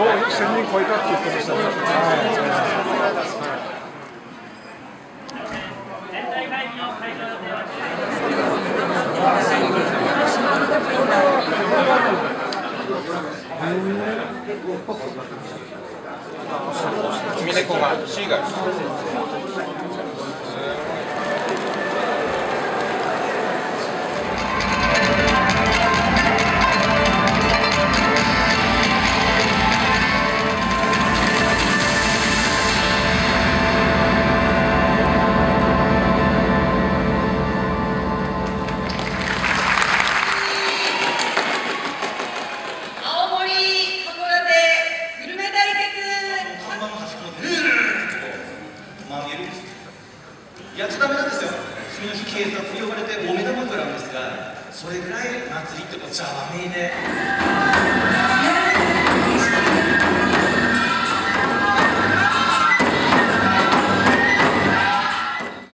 1000人超えたって言ってました。ね。はい。君猫がシーガルまあ見えるんです。やっちゃダメなんですよ。次の日警察に呼ばれて大目玉食らうんですがそれぐらい祭りってこっちは和名で。